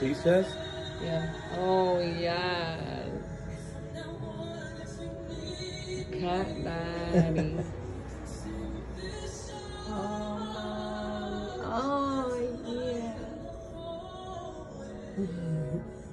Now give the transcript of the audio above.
She says. Yeah. Oh yeah. Cat daddy. oh, oh yeah.